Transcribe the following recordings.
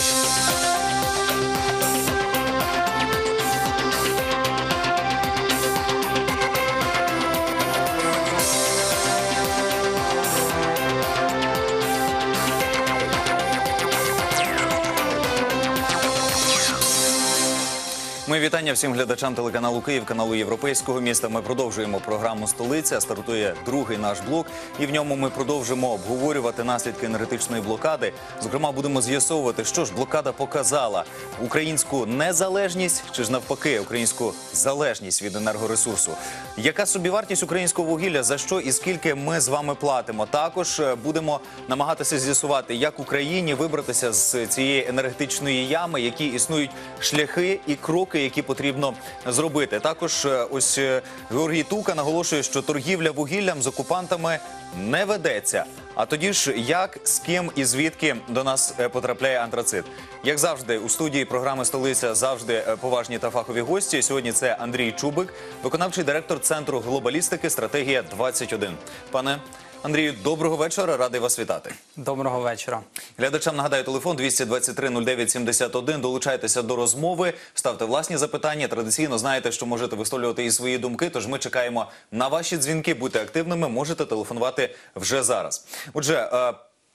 Música Вітання всім глядачам телеканалу Київ, каналу Європейського міста. Ми продовжуємо програму Столиця. Стартує другий наш блок, і в ньому ми продовжимо обговорювати наслідки енергетичної блокади. Зокрема, будемо з'ясовувати, що ж блокада показала українську незалежність чи ж навпаки українську залежність від енергоресурсу. Яка собівартість українського вугілля? За що і скільки ми з вами платимо? Також е, будемо намагатися з'ясувати, як Україні вибратися з цієї енергетичної ями, які існують шляхи і кроки, які потрібно зробити. Також е, ось е, Георгій Тука наголошує, що торгівля вугіллям з окупантами не ведеться. А тоді ж як, з ким і звідки до нас е, потрапляє антрацит? Як завжди, у студії програми Столиця завжди поважні та фахові гості. Сьогодні це Андрій Чубик, виконавчий директор центру глобалістики Стратегія 21 Пане Андрію, доброго вечора. Радий вас вітати. Доброго вечора. Глядачам нагадаю телефон 223 09 71. Долучайтеся до розмови, ставте власні запитання. Традиційно знаєте, що можете висловлювати і свої думки. Тож ми чекаємо на ваші дзвінки. Будьте активними, можете телефонувати вже зараз. Отже. е,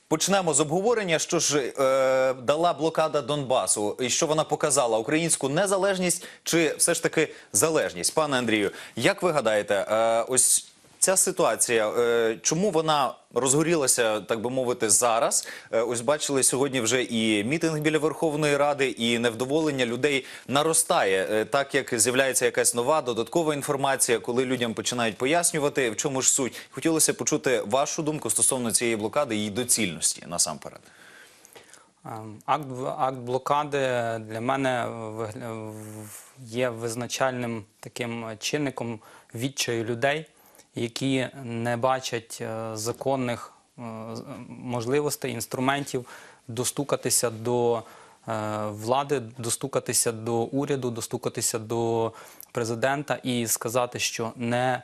Почнемо з обговорення, що ж е, дала блокада Донбасу, і що вона показала українську незалежність чи все ж таки залежність, пане Андрію. Як ви гадаєте, е, ось ця ситуація, е, чому вона розгорілася, так би мовити, зараз? Е, ось бачили сьогодні вже і мітинг біля Верховної Ради, і невдоволення людей наростає, е, так як з'являється якась нова додаткова інформація, коли людям починають пояснювати, в чому ж суть. Хотілося почути вашу думку стосовно цієї блокади і її доцільності насамперед. Акт, акт блокади для мене є визначальним таким чинником відчаю людей, які не бачать е, законних е, можливостей, інструментів достукатися до е, влади, достукатися до уряду, достукатися до президента і сказати, що не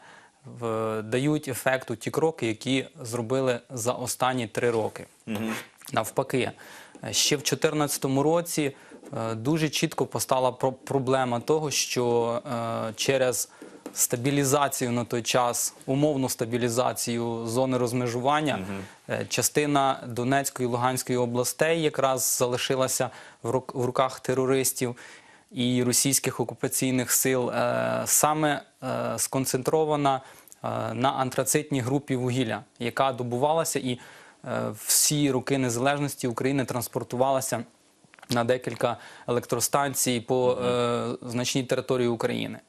дають ефекту ті кроки, які зробили за останні три роки. Навпаки, е, ще в 2014 році е, дуже чітко постала про- проблема того, що е, через стабілізацію на той час, умовну стабілізацію зони розмежування, е, частина Донецької і Луганської областей якраз залишилася в руках терористів і російських окупаційних сил, е, саме е, сконцентрована на антрацитній групі вугілля, яка добувалася і всі роки незалежності України транспортувалася на декілька електростанцій по е, значній території України.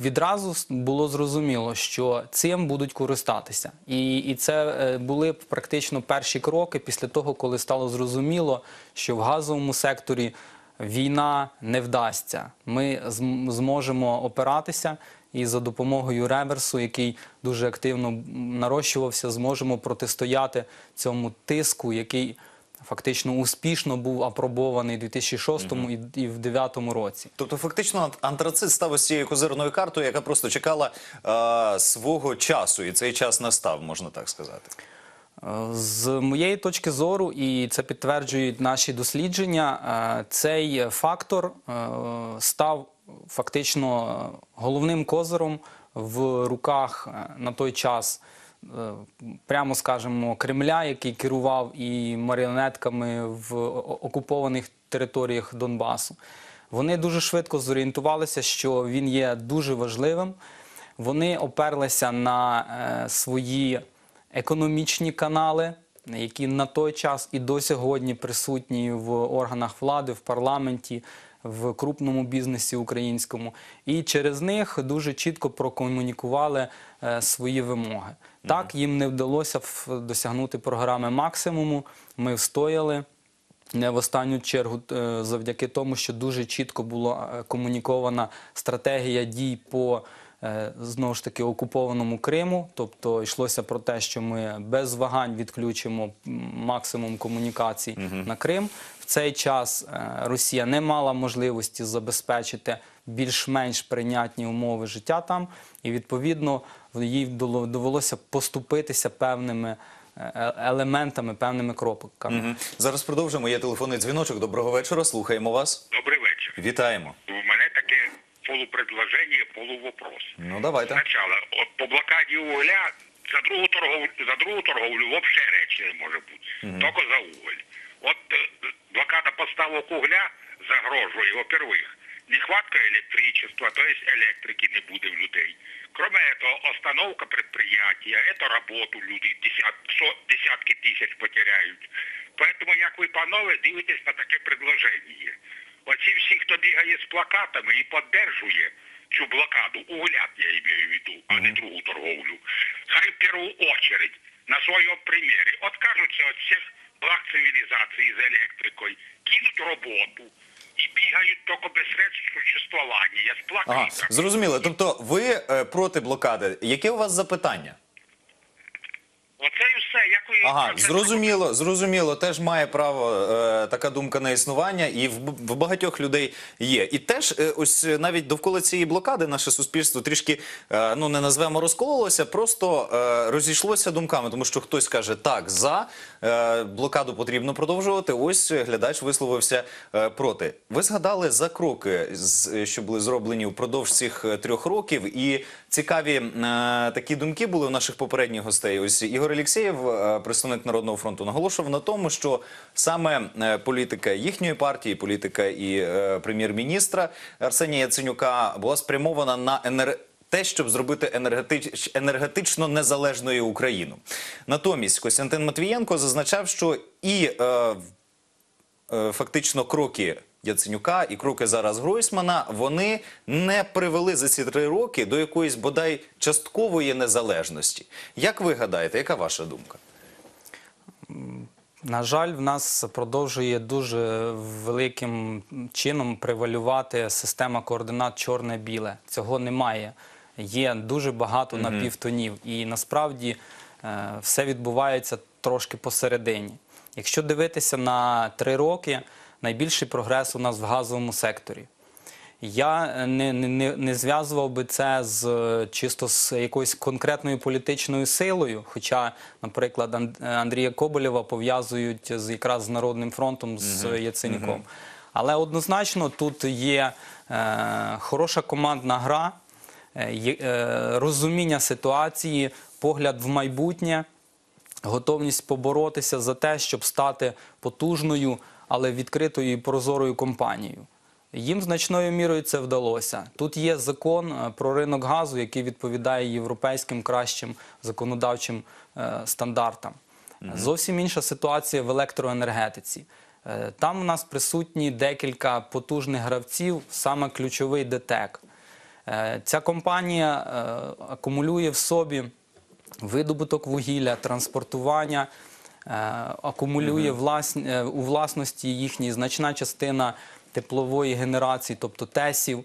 Відразу було зрозуміло, що цим будуть користатися, і, і це е, були практично перші кроки після того, коли стало зрозуміло, що в газовому секторі війна не вдасться. Ми зможемо опиратися і за допомогою реверсу, який дуже активно нарощувався, зможемо протистояти цьому тиску, який фактично успішно був апробований у 2006 і, і в 2009 році. Тобто, фактично, ан- антрацит став ось цією козирною картою, яка просто чекала е, свого часу, і цей час настав, можна так сказати. Е, З моєї точки зору, і це підтверджують наші дослідження, е, цей фактор е, став фактично головним козиром в руках на той час, прямо скажемо, Кремля, який керував і маріонетками в окупованих територіях Донбасу. Вони дуже швидко зорієнтувалися, що він є дуже важливим. Вони оперлися на е, свої економічні канали, які на той час і до сьогодні присутні в органах влади, в парламенті, в крупному бізнесі українському, і через них дуже чітко прокомунікували е, свої вимоги. Так їм не вдалося досягнути програми максимуму. Ми встояли. Не в останню чергу е, завдяки тому, що дуже чітко була е, комунікована стратегія дій по знову ж таки окупованому Криму. Тобто йшлося про те, що ми без вагань відключимо максимум комунікацій на Крим. Цей час е, Росія не мала можливості забезпечити більш-менш прийнятні умови життя там, і відповідно їй довелося поступитися певними е, елементами, певними кропками. Мгм. Зараз продовжимо. Є телефонний дзвіночок. Доброго вечора. Слухаємо вас. Добрий вечір. Вітаємо. У мене таке полупредложення, полувопрос. Ну давайте. Спочатку, по блокаді угля за другу торговлю, за другу торговлю взагалі речі не може бути. Тільки за уголь. От е, поставок угля загрожує, во-первых, нехватка электричества, то есть електрики не буде в людей. Кроме этого, остановка предприятия, это работу люди десят, со- десятки тисяч потеряють. Поэтому, як ви, панове, дивитесь на таке предложення. Оці всі, хто бігає з плакатами і піддержує цю блокаду, углят, я имею в виду, а не другу торговлю, хай в першу очередь на своєму примірі откажуться від всіх благ цивілізації з електрикою, кинуть роботу і бігають тільки без средств существування, з Ага, зрозуміло. Тобто, ви е, проти блокади. Яке у вас запитання? Оце і все. Як Ага, зрозуміло, зрозуміло. Теж має право е, така думка на існування, і в, в багатьох людей є. І теж е, ось е, навіть довкола цієї блокади наше суспільство трішки е, ну не назвемо розкололося, просто е, розійшлося думками, тому що хтось каже так, за е, блокаду потрібно продовжувати. Ось е, глядач висловився е, проти. Ви згадали за кроки, з- е, що були зроблені впродовж цих трьох років, і цікаві е, такі думки були у наших попередніх гостей. Ось Ігор Алєксєєв, е, представник Народного фронту, наголошував на тому, що саме е, політика їхньої партії, політика і е, прем'єр-міністра Арсенія Яценюка була спрямована на енер... Те, щоб зробити енергетич... енергетично незалежною Україну. Натомість Костянтин Матвієнко зазначав, що і е, е, фактично кроки Яценюка і кроки зараз Гройсмана вони не привели за ці три роки до якоїсь бодай часткової незалежності. Як ви гадаєте, яка ваша думка? На жаль, в нас продовжує дуже великим чином превалювати система координат чорне-біле. Цього немає. Є дуже багато напівтонів, і насправді е, все відбувається трошки посередині. Якщо дивитися на три роки, найбільший прогрес у нас в газовому секторі. Я е, не, не, не, зв'язував би це з е, чисто з якоюсь конкретною політичною силою. Хоча, наприклад, Ан- Андрія Коболєва пов'язують з якраз з Народним фронтом з Яценюком. Але однозначно тут є е, хороша командна гра, е, е, розуміння ситуації, погляд в майбутнє готовність поборотися за те, щоб стати потужною, але відкритою і прозорою компанією. Їм значною мірою це вдалося. Тут є закон е, про ринок газу, який відповідає європейським кращим законодавчим е, стандартам. Зовсім інша ситуація в електроенергетиці. Е, Там у нас присутні декілька потужних гравців, саме ключовий ДТЕК. Ця компанія акумулює в собі видобуток вугілля, транспортування, акумулює власн- е, у власності їхній значна частина теплової генерації, тобто ТЕСів.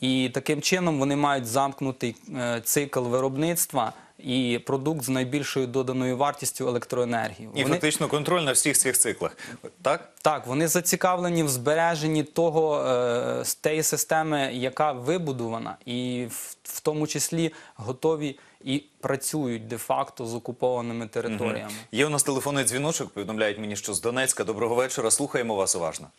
І таким чином вони мають замкнутий е, цикл виробництва і продукт з найбільшою доданою вартістю електроенергії. І Вони- фактично контроль на всіх цих циклах. Так? так, вони зацікавлені в збереженні того е, з тієї системи, яка вибудована, і в, в тому числі готові і працюють де-факто з окупованими територіями. Є у нас телефонний дзвіночок, повідомляють мені, що з Донецька. Доброго вечора. Слухаємо вас уважно.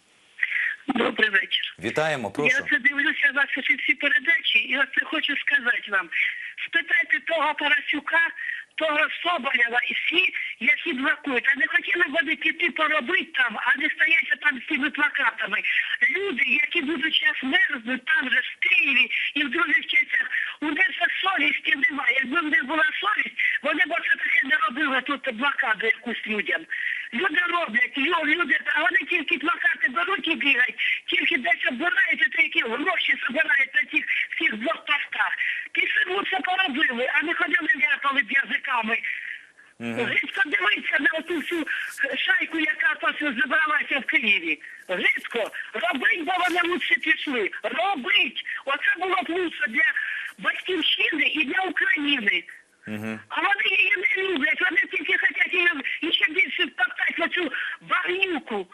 Добрий вечір. Вітаємо, прошу. Я це дивлюся ваші всі передачі, і оце хочу сказати вам. Спитайте того Парасюка, того Соболєва і всі, які блокують. А не хотіли б вони піти поробити там, а не стояти там з цими плакатами. Люди, які будуть зараз мерзнуть там же в Києві і в других же совісті немає. Якби в них була совість, вони б це таке не робили тут блокаду якусь людям. Люди роблять, лю- люди, а вони тільки плакати беруть і бігають, тільки десь обирають, і тільки гроші збирають на цих всіх блокпостах. Пішли це поробили, а не ходили ляпали б язиками. Грицько дивиться на ту всю шайку, яка тут зібралася в Києві. Грицько, робить, бо вони лучше пішли. Робить! Оце було б лучше для для України. А вони її не люблять, вони тільки хочуть її ще більше втоптати на цю багнюку.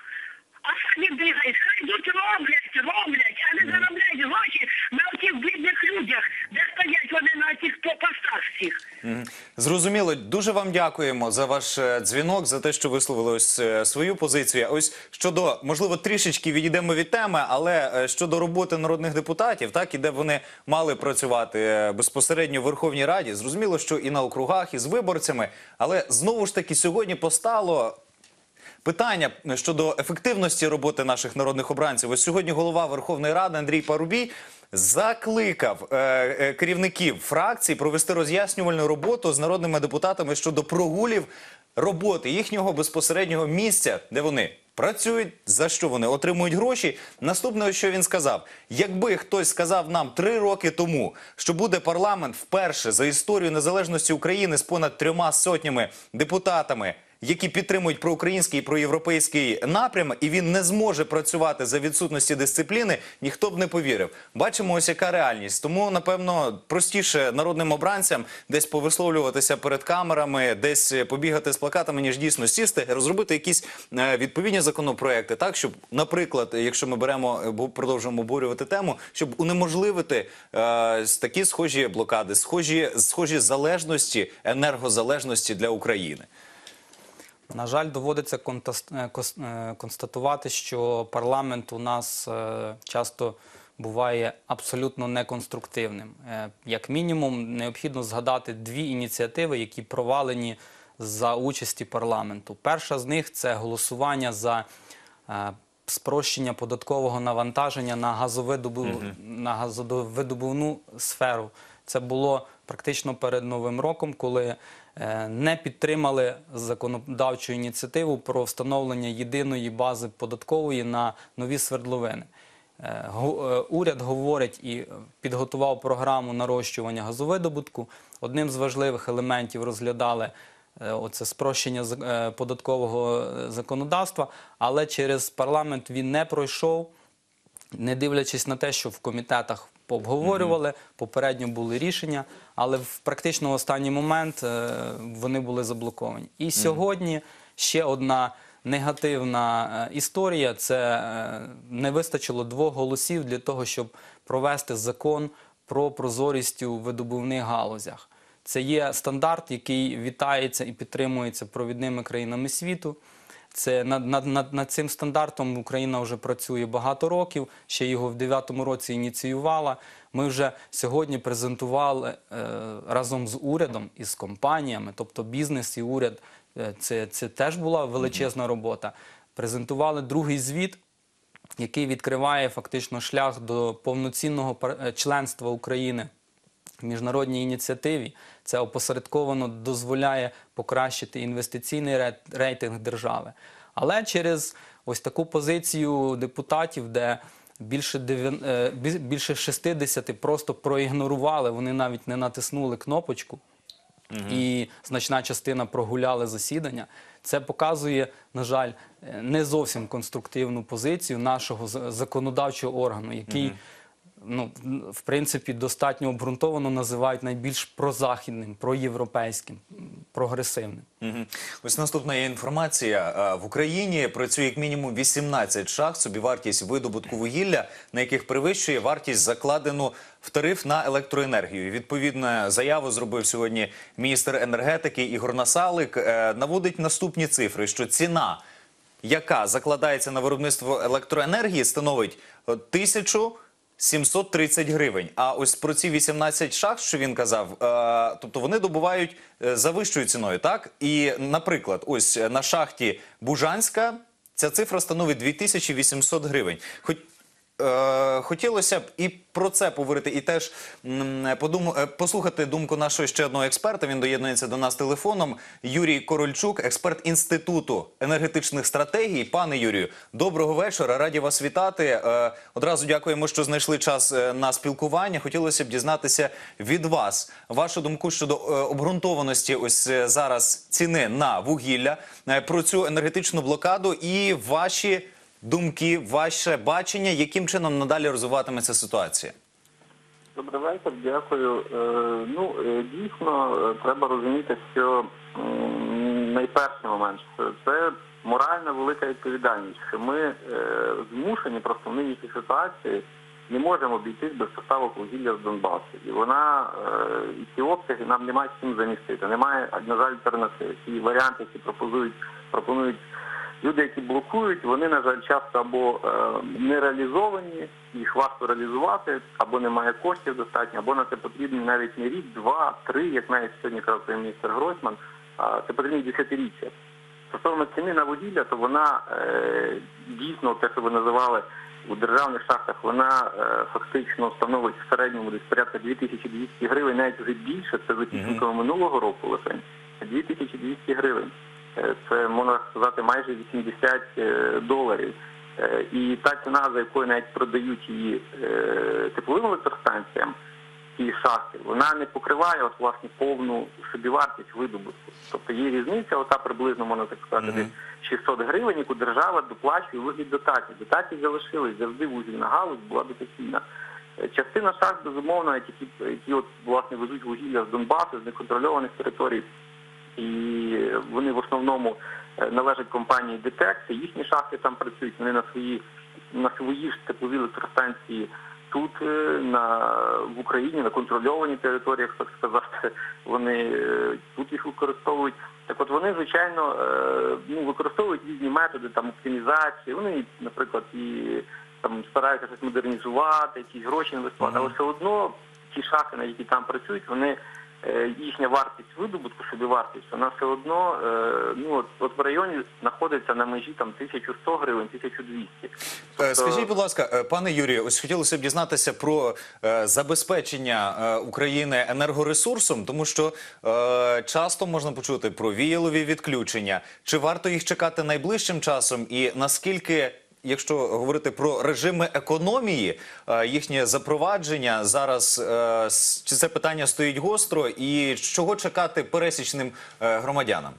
А самі бігають, хай йдуть роблять, роблять, а не заробляють гроші на тих бідних людях, де стоять вони на тих постах всіх. Мгм. Зрозуміло, дуже вам дякуємо за ваш е, дзвінок, за те, що висловили ось е, свою позицію. Ось щодо, можливо, трішечки відійдемо від теми, але е, щодо роботи народних депутатів, так і де вони мали працювати безпосередньо в Верховній Раді, зрозуміло, що і на округах, і з виборцями, але знову ж таки сьогодні постало Питання щодо ефективності роботи наших народних обранців. Ось сьогодні голова Верховної Ради Андрій Парубій закликав е, е, керівників фракцій провести роз'яснювальну роботу з народними депутатами щодо прогулів роботи їхнього безпосереднього місця, де вони працюють, за що вони отримують гроші. Наступне, що він сказав: якби хтось сказав нам три роки тому, що буде парламент вперше за історію незалежності України з понад трьома сотнями депутатами які підтримують проукраїнський і проєвропейський напрям, і він не зможе працювати за відсутності дисципліни, ніхто б не повірив. Бачимо, ось яка реальність. Тому, напевно, простіше народним обранцям десь повисловлюватися перед камерами, десь побігати з плакатами, ніж дійсно сісти, розробити якісь е, відповідні законопроекти, так щоб, наприклад, якщо ми беремо е, продовжуємо обурювати тему, щоб унеможливити е, такі схожі блокади, схожі схожі залежності, енергозалежності для України. На жаль, доводиться е, е, констатувати, що парламент у нас е, часто буває абсолютно неконструктивним. Як мінімум, необхідно згадати дві ініціативи, які провалені за участі парламенту. Перша з них це голосування за спрощення податкового навантаження на газовидобув... на газовидобувну сферу. Це було практично перед Новим роком, коли не підтримали законодавчу ініціативу про встановлення єдиної бази податкової на нові свердловини. Е, е, Уряд говорить і е, підготував програму нарощування газовидобутку. Одним з важливих елементів розглядали е, оце спрощення е, податкового е, законодавства, але через парламент він не пройшов не дивлячись на те, що в комітетах пообговорювали, попередньо були рішення, але в практично останній момент е, вони були заблоковані. І сьогодні ще одна негативна е, історія: це е, не вистачило двох голосів для того, щоб провести закон про прозорість у видобувних галузях. Це є стандарт, який вітається і підтримується провідними країнами світу. Це над, над, над, над цим стандартом Україна вже працює багато років. Ще його в 9-му році ініціювала. Ми вже сьогодні презентували е, разом з урядом і з компаніями, тобто бізнес і уряд. е, Це, це теж була величезна робота. Презентували другий звіт, який відкриває фактично шлях до повноцінного е, членства України міжнародній ініціативі. Це опосередковано дозволяє покращити інвестиційний рейтинг держави. Але через ось таку позицію депутатів, де більше, дев'ян- е, бі- більше 60 просто проігнорували, вони навіть не натиснули кнопочку і значна частина прогуляли засідання. Це показує, на жаль, е, не зовсім конструктивну позицію нашого законодавчого органу, який, ну, в принципі, достатньо обґрунтовано називають найбільш прозахідним, проєвропейським, прогресивним. Мгм. Ось наступна є інформація. Е, В Україні працює як мінімум 18 шахт, собівартість видобутку вугілля, на яких перевищує вартість закладену в тариф на електроенергію. Відповідну заяву зробив сьогодні міністр енергетики Ігор Насалик. Е, Наводить наступні цифри, що ціна, яка закладається на виробництво електроенергії, становить е, тисячу. 730 гривень. А ось про ці 18 шахт, що він казав, е, тобто вони добувають е, за вищою ціною, так? І, наприклад, ось на шахті Бужанська ця цифра становить 2800 гривень. Хоч хотілося б і про це поговорити, і теж подум- е, послухати думку нашого ще одного експерта. Він доєднується до нас телефоном. Юрій Корольчук, експерт інституту енергетичних стратегій. Пане Юрію, доброго вечора. Раді вас вітати. Е, одразу дякуємо, що знайшли час е, на спілкування. Хотілося б дізнатися від вас вашу думку щодо е, обґрунтованості ось е, зараз ціни на вугілля, е, про цю енергетичну блокаду і ваші думки, ваше бачення, яким чином надалі розвиватиметься ситуація? Добрий вечір, дякую. Е, Ну, е, дійсно, е, треба розуміти, що найперший момент це моральна велика відповідальність, що ми змушені просто в нинішній ситуації не можемо обійтись без поставок вугілля з Донбасу. І вона і ці обсяги нам немає чим замістити. Немає, на жаль, альтернативи. Ці варіанти, які пропонують, пропонують люди, які блокують, вони, на жаль, часто або е, не реалізовані, їх важко реалізувати, або немає коштів достатньо, або на це потрібно навіть не рік, два, три, як навіть сьогодні казав міністр Гройсман, а це потрібні десятиріччя. Стосовно ціни на вугілля, то вона е, дійсно, те, що ви називали у державних шахтах, вона е, фактично становить в середньому десь порядка 2200 гривень, навіть вже більше, це за підсумками минулого року лише. 2200 гривень. Е, Це можна сказати майже 80 е, доларів. Е, І та ціна, за якою навіть продають її тепловим електростанціям, ті шахти, вона не покриває от, власне повну собівартість видобутку. Тобто є різниця, ота приблизно можна так сказати, Мгм. десь 600 гривень, яку держава доплачує у вигляді дотацій. Дотації залишились, завжди вугільна галузь була дотаційна. Частина шахт, безумовно, які, які от, власне везуть вугілля з Донбасу, з неконтрольованих територій, і вони в основному е, належать компанії ДТЕК, це їхні шахти там працюють, вони на свої на свої ж теплові електростанції тут е, на в Україні на контрольованій територіях, так сказати, вони е, тут їх використовують. Так от вони, звичайно, ну, використовують різні методи там оптимізації. Вони, наприклад, і там стараються щось модернізувати, якісь гроші інвестувати, але все одно ті шахти, на які там працюють, вони їхня вартість видобутку, собівартість, вона все одно е, ну от, от в районі знаходиться на межі там 1100 гривень, 1200. Е, Тобто- Скажіть, будь ласка, е, пане Юрію, ось хотілося б дізнатися про е, забезпечення е, України енергоресурсом, тому що е, часто можна почути про віялові відключення. Чи варто їх чекати найближчим часом? І наскільки, якщо говорити про режими економії, е, їхнє запровадження зараз е, чи це питання стоїть гостро, і чого чекати пересічним е, громадянам?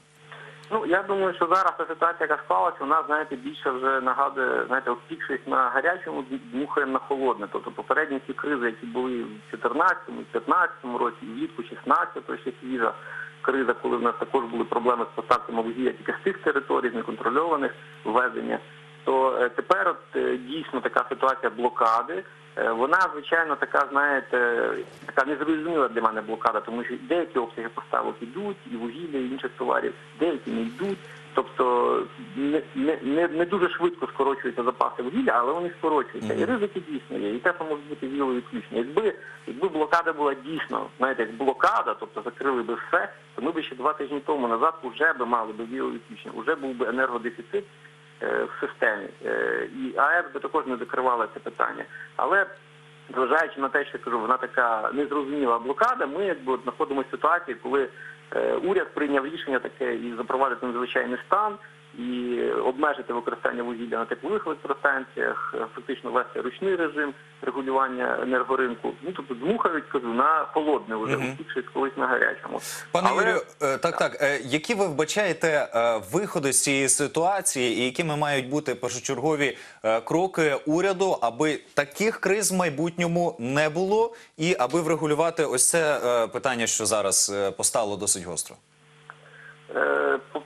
Ну я думаю, що зараз та ситуація, яка склалася, вона знаєте більше вже нагадує, знаєте, опікшись на гарячому, дмухаємо на холодне. Тобто попередні ці кризи, які були в 14-му, 15-му році, влітку 16-го, ще свіжа криза, коли в нас також були проблеми з поставками вугілля тільки з тих територій, неконтрольованих ввезення. То е, тепер от е, дійсно така ситуація блокади. Е, Вона, звичайно, така, знаєте, така незрозуміла для мене блокада, тому що деякі обсяги поставок йдуть, і вугілля, і інших товарів, деякі не йдуть. Тобто не, не, не, не дуже швидко скорочуються запаси вугілля, але вони скорочуються. І ризики дійсно є. І те, може бути вілові відключення. Якби, якби блокада була дійсно, знаєте, як блокада, тобто закрили би все, то ми б ще два тижні тому назад вже би мали би вілові відключення, вже був би енергодефіцит в системі. Е, І АЕС би також не закривала це питання. Але зважаючи на те, що кажу, вона така незрозуміла блокада, ми якби знаходимося в ситуації, коли е, уряд прийняв рішення таке і запровадити надзвичайний стан. І обмежити використання вугілля на теплових електростанціях, е, фактично ввести ручний режим регулювання енергоринку. Ну тобто дмухають, кажу, на холодне вже Мгм. утікшись колись на гарячому. Пане Але- Юрію, е, так, так. е, Які ви вбачаєте виходи з цієї ситуації, і якими мають бути першочергові кроки уряду, аби таких криз в майбутньому не було, і аби врегулювати ось це питання, що зараз постало досить гостро?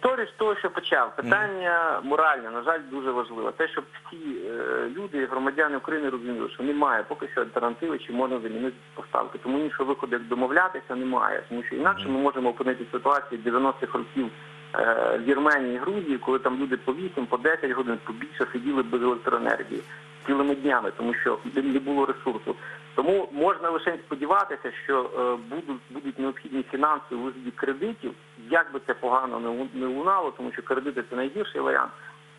Повторюсь того, що почав. Питання моральне, на жаль, дуже важливе. Те, щоб всі е, люди, громадяни України розуміли, що немає поки що альтернативи, чи можна замінити поставки. Тому іншого виходу, як домовлятися, немає. Тому що інакше ми можемо опинитися в ситуації 90-х років е, в Вірменії і Грузії, коли там люди по 8, по 10 годин, по більше сиділи без електроенергії цілими днями, тому що не було ресурсу. Тому можна лише сподіватися, що е, будуть будуть необхідні фінанси у вигляді кредитів, як би це погано не лунало, тому що кредити це найгірший варіант,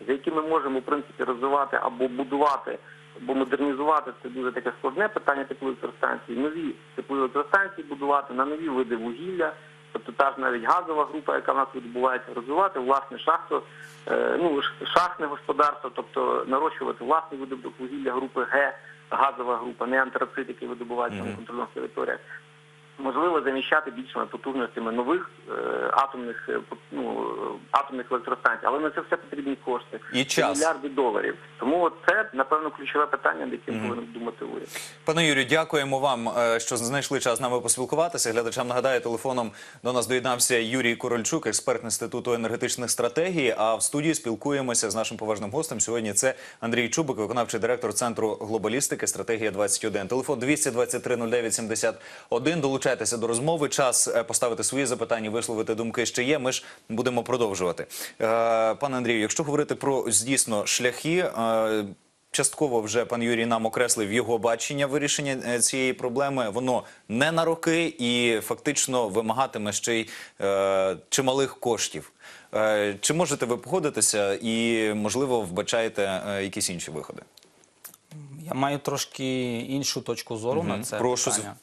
за яким ми можемо в принципі розвивати або будувати, або модернізувати це дуже таке складне питання теплових електростанцій. Нові теплові електростанції будувати на нові види вугілля. Тобто та ж навіть газова група, яка в нас відбувається, розвивати власне шахту, е, ну шахтне господарство, тобто нарощувати власний видобуток вугілля групи Г, газова група, не антрацит, який видобувається на контрольних територіях. Можливо заміщати більшими потужностями нових е, атомних е, ну, е, атомних електростанцій, але на це все потрібні кошти І час. мільярди доларів. Тому от це напевно ключове питання, над яким повинен думати уряд. Пане Юрію, дякуємо вам, е, що знайшли час з нами поспілкуватися. Глядачам нагадаю, телефоном до нас доєднався Юрій Корольчук, експерт інституту енергетичних стратегій. А в студії спілкуємося з нашим поважним гостем. Сьогодні це Андрій Чубик, виконавчий директор центру глобалістики стратегія 21 Телефон 223 09 71. Долучайтеся до розмови. Час е, поставити свої запитання, висловити думки ще є. Ми ж будемо продовжувати. Е, Пане Андрію, якщо говорити про дійсно шляхи. е, Частково вже пан Юрій нам окреслив його бачення вирішення цієї проблеми. Воно не на роки і фактично вимагатиме ще й е, чималих коштів. Е, чи можете ви погодитися і, можливо, вбачаєте е, якісь інші виходи? Я маю трошки іншу точку зору на це Прошу. питання.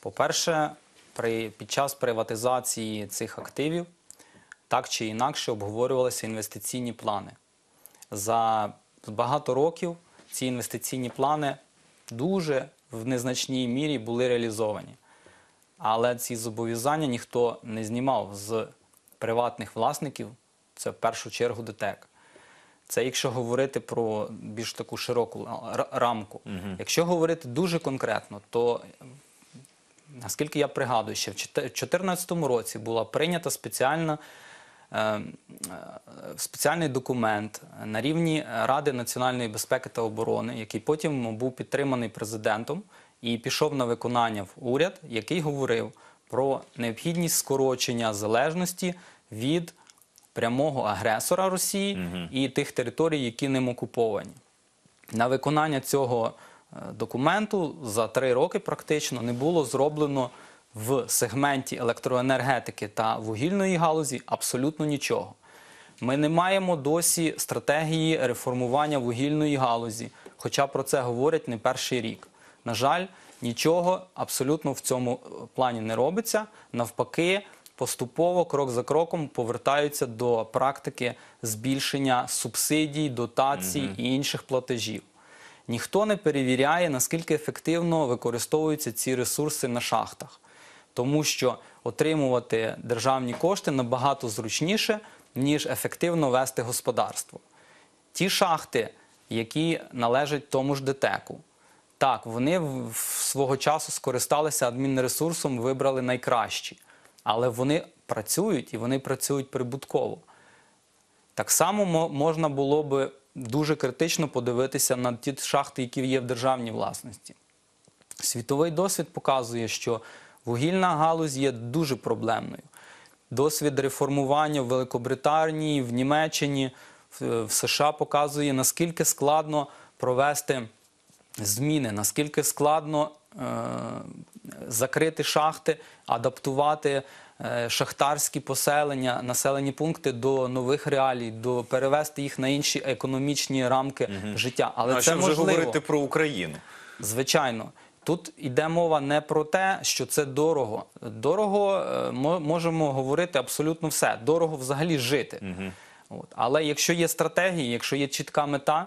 По-перше, при, під час приватизації цих активів так чи інакше обговорювалися інвестиційні плани. За багато років ці інвестиційні плани дуже в незначній мірі були реалізовані. Але ці зобов'язання ніхто не знімав з приватних власників, це в першу чергу ДТЕК. Це якщо говорити про більш таку широку рамку. Якщо говорити дуже конкретно, то наскільки я пригадую, ще в 2014 році була прийнята спеціальна, е, е, спеціальний документ на рівні Ради національної безпеки та оборони, який потім був підтриманий президентом і пішов на виконання в уряд, який говорив про необхідність скорочення залежності від прямого агресора Росії і тих територій, які ним окуповані. На виконання цього документу за три роки практично не було зроблено в сегменті електроенергетики та вугільної галузі абсолютно нічого. Ми не маємо досі стратегії реформування вугільної галузі, хоча про це говорять не перший рік. На жаль, нічого абсолютно в цьому е, плані не робиться. Навпаки, поступово, крок за кроком, повертаються до практики збільшення субсидій, дотацій і інших платежів. Ніхто не перевіряє, наскільки ефективно використовуються ці ресурси на шахтах, тому що отримувати державні кошти набагато зручніше, ніж ефективно вести господарство. Ті шахти, які належать тому ж ДТЕКу, так, вони свого часу скористалися адмінресурсом, вибрали найкращі, але вони працюють і вони працюють прибутково. Так само можна було би дуже критично подивитися на ті шахти, які є в державній власності. Світовий досвід показує, що вугільна галузь є дуже проблемною. Досвід реформування в Великобританії, в Німеччині, в, США показує, наскільки складно провести зміни, наскільки складно е, закрити шахти, адаптувати шахтарські поселення, населені пункти до нових реалій, до перевести їх на інші економічні рамки життя. Але Ну, а це що вже говорити про Україну? Звичайно. Тут йде мова не про те, що це дорого. Дорого е, мо- можемо говорити абсолютно все. Дорого взагалі жити. От. Але якщо є стратегії, якщо є чітка мета,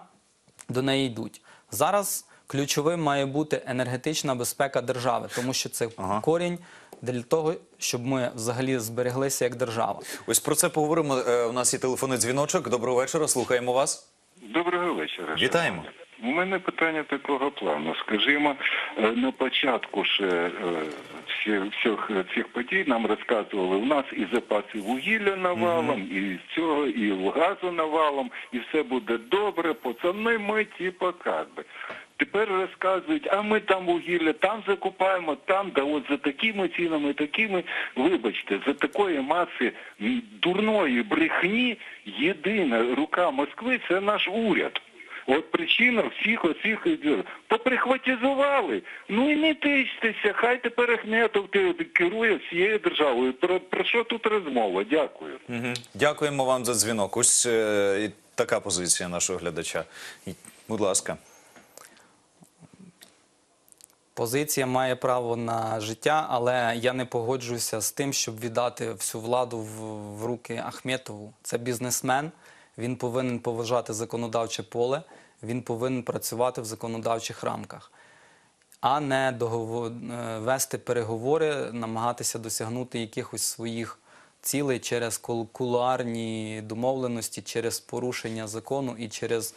до неї йдуть. Зараз ключовим має бути енергетична безпека держави, тому що це корінь для того, щоб ми взагалі збереглися як держава. Ось про це поговоримо. Е, У нас є телефонний дзвіночок. Доброго вечора. Слухаємо вас. Доброго вечора. Вітаємо. У мене питання такого плану. Скажімо, е, на початку ще е, всіх, всіх цих подій нам розказували, у нас і запаси вугілля навалом, і цього, і газу навалом, і все буде добре, пацани ми типа как би. Тепер розказують, а ми там вугілля там закупаємо, там, да от за такими цінами, такими. Вибачте, за такої маси дурної брехні єдина рука Москви це наш уряд. От причина всіх оцих поприхватизували. Ну і не тичтеся, хай тепер Ахметов керує всією державою. Про, про що тут розмова? Дякую. Мгм. Дякуємо вам за дзвінок. Ось е, така позиція нашого глядача. Будь ласка. Позиція має право на життя, але я не погоджуюся з тим, щоб віддати всю владу в, руки Ахметову. Це бізнесмен. Він повинен поважати законодавче поле, він повинен працювати в законодавчих рамках. а не договор... е, вести переговори, намагатися досягнути якихось своїх цілей через кул- кулуарні домовленості, через порушення закону і через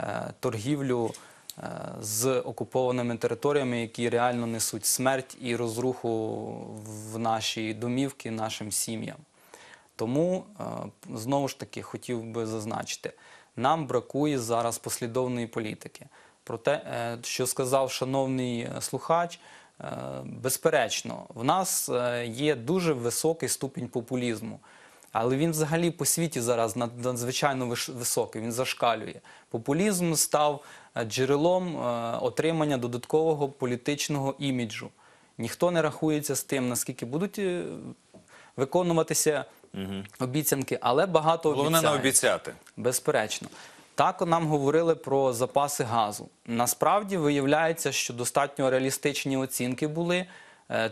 е, торгівлю з окупованими територіями, які реально несуть смерть і розруху в наші домівки, нашим сім'ям. Тому е, знову ж таки хотів би зазначити, нам бракує зараз послідовної політики. Про те, е, що сказав шановний слухач, е, безперечно, в нас є дуже високий ступінь популізму. Але він взагалі по світі зараз над- надзвичайно високий, він зашкалює. Популізм став е, джерелом е, отримання додаткового політичного іміджу. Ніхто не рахується з тим, наскільки будуть е, виконуватися обіцянки, але багато Головне не обіцяти. Безперечно. Так нам говорили про запаси газу. Насправді виявляється, що достатньо реалістичні оцінки були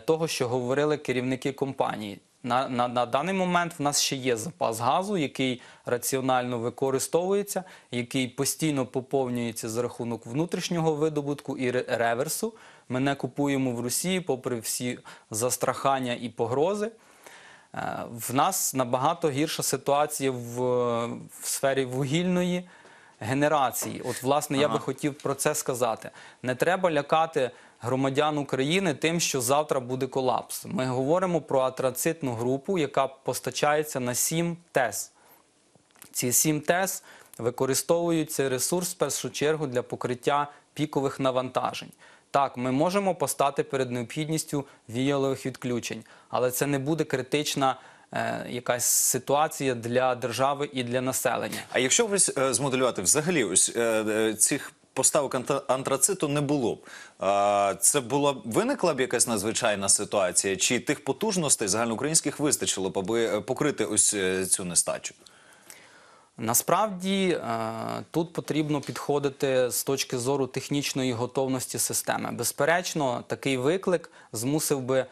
того, що говорили керівники компанії. На, на, на даний момент в нас ще є запас газу, який раціонально використовується, який постійно поповнюється за рахунок внутрішнього видобутку і реверсу. Ми не купуємо в Росії, попри всі застрахання і погрози. Е, В нас набагато гірша ситуація в, в сфері вугільної генерації. От, власне, я би хотів про це сказати. Не треба лякати громадян України тим, що завтра буде колапс. Ми говоримо про атрацитну групу, яка постачається на 7 ТЕС. Ці 7 ТЕС використовують цей ресурс в першу чергу для покриття пікових навантажень. Так, ми можемо постати перед необхідністю віялових відключень, але це не буде критична якась ситуація для держави і для населення. А якщо ось е, змоделювати взагалі ось е, е, цих поставок антрациту не було б, це була б виникла б якась надзвичайна ситуація, чи тих потужностей загальноукраїнських вистачило б, аби е, покрити ось е, цю нестачу? Насправді е, тут потрібно підходити з точки зору технічної готовності системи. Безперечно, такий виклик змусив би е,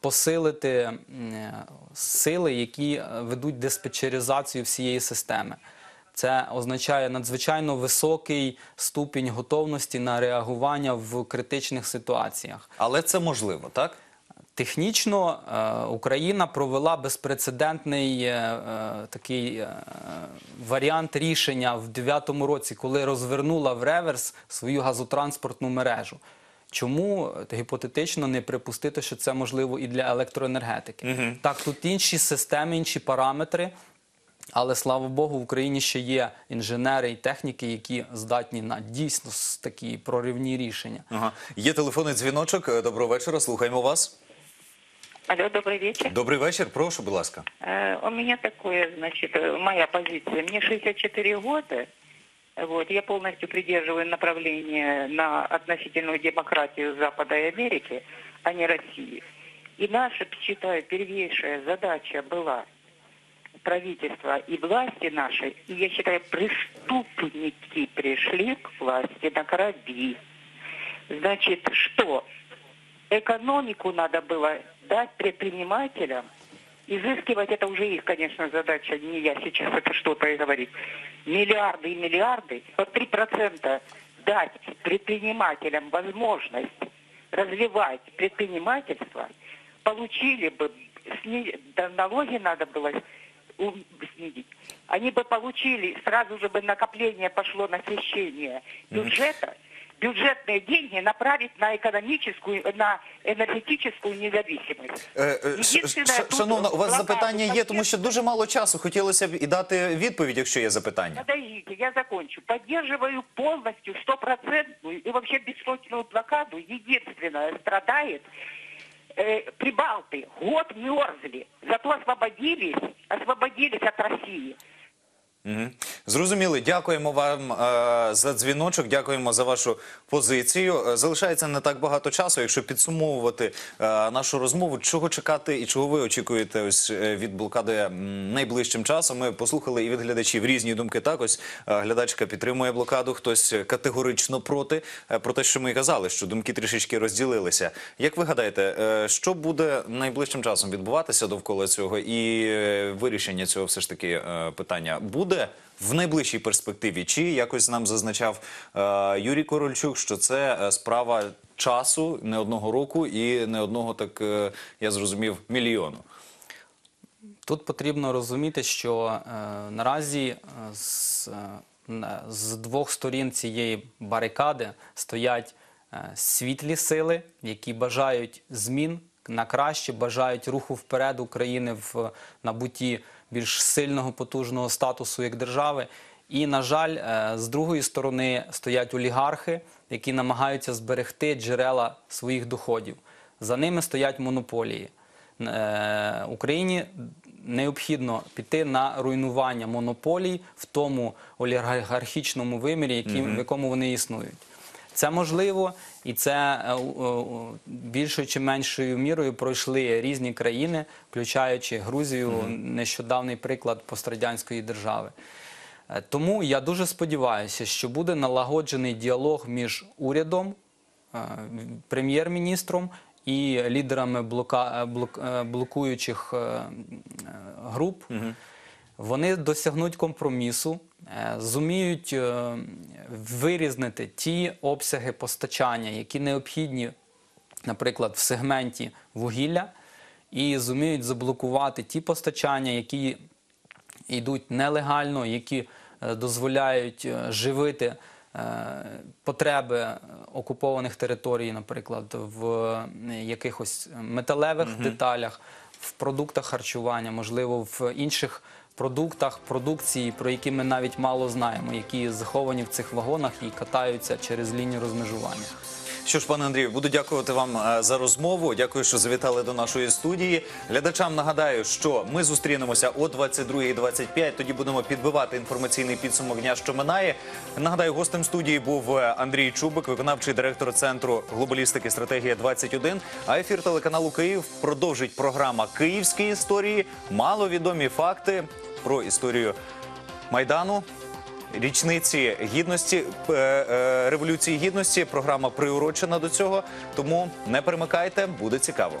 посилити е, сили, які е, ведуть диспетчеризацію всієї системи. Це означає надзвичайно високий ступінь готовності на реагування в критичних ситуаціях. Але це можливо, так? Технічно е, Україна провела безпрецедентний е, е, такий е, варіант рішення в 2009 році, коли розвернула в реверс свою газотранспортну мережу. Чому е, гіпотетично не припустити, що це можливо і для електроенергетики? Так, тут інші системи, інші параметри. Але слава Богу, в Україні ще є інженери і техніки, які здатні на дійсно с- такі проривні рішення. Ага. Є телефонний дзвіночок. Е, Доброго вечора. Слухаємо вас. Алло, добрый вечер. Добрий вечір. Прошу, будь ласка. Э, У меня такое, значит, э, моя позиция. Мне 64 года. Вот, я полностью придерживаю направление на относительную демократию Запада и Америки, а не России. И наша, считаю, первейшая задача была правительства и власти нашей, и я считаю, преступники пришли к власти на крови. Значит, что? Экономику надо было дать предпринимателям, изыскивать, это уже их, конечно, задача, не я сейчас это что-то и говорить. Миллиарды и миллиарды, по 3% дать предпринимателям возможность развивать предпринимательство, получили бы, сни- да, налоги надо было снизить. Они бы получили, сразу же бы накопление пошло на смещение бюджета, бюджетные деньги направить на экономическую, на энергетическую независимость. Е, е, ш- Единственное, ш- тут Шановна, у вас блокаду запитання є, тому що поддерживаю. дуже мало часу. Хотілося б і дати відповідь, якщо є запитання. Подождите, я закончу. Поддерживаю полностью, стопроцентную и вообще бессрочную блокаду. Единственное, страдает э, прибалты. Год мерзли, зато освободились, освободились от России. Зрозуміли. Дякуємо вам е, за дзвіночок. Дякуємо за вашу позицію. Е, Залишається не так багато часу. Якщо підсумовувати е, нашу розмову, чого чекати і чого ви очікуєте ось від блокади найближчим часом? Ми послухали і від глядачів різні думки. Так, ось глядачка підтримує блокаду, хтось категорично проти. Про те, що ми казали, що думки трішечки розділилися. Як ви гадаєте, що буде найближчим часом відбуватися довкола цього і вирішення цього все ж таки питання буде буде в найближчій перспективі? Чи якось нам зазначав е, Юрій Корольчук, що це е, справа часу не одного року і не одного, так е, я зрозумів, мільйону? Тут потрібно розуміти, що е, наразі е, з, е, з двох сторін цієї барикади стоять е, світлі сили, які бажають змін на краще, бажають руху вперед України в набутті більш сильного потужного статусу як держави. І, на жаль, е, з другої сторони стоять олігархи, які намагаються зберегти джерела своїх доходів. За ними стоять монополії. Е, Україні необхідно піти на руйнування монополій в тому олігархічному вимірі, в якому вони існують. Це можливо, і це е, більшою чи меншою мірою пройшли різні країни, включаючи Грузію, нещодавний приклад пострадянської держави. Е, Тому я дуже сподіваюся, що буде налагоджений діалог між урядом, е, прем'єр-міністром і лідерами блока, блок, блокуючих груп. Вони досягнуть компромісу, зуміють е, вирізнити ті обсяги постачання, які необхідні, наприклад, в сегменті вугілля, і зуміють заблокувати ті постачання, які йдуть нелегально, які е, дозволяють е, живити е, потреби е, окупованих територій, наприклад, в е, якихось металевих деталях, в продуктах харчування, можливо, в інших продуктах продукції, про які ми навіть мало знаємо, які заховані в цих вагонах і катаються через лінію розмежування. Що ж, пане Андрію, буду дякувати вам е, за розмову. Дякую, що завітали до нашої студії. Глядачам нагадаю, що ми зустрінемося о 22.25. Тоді будемо підбивати інформаційний підсумок дня, що минає. Нагадаю, гостем студії був е, Андрій Чубик, виконавчий директор центру глобалістики стратегія 21 А ефір телеканалу Київ продовжить програма Київські історії. Маловідомі факти про історію Майдану. Річниці гідності е, е, революції гідності. Програма приурочена до цього. Тому не перемикайте, буде цікаво.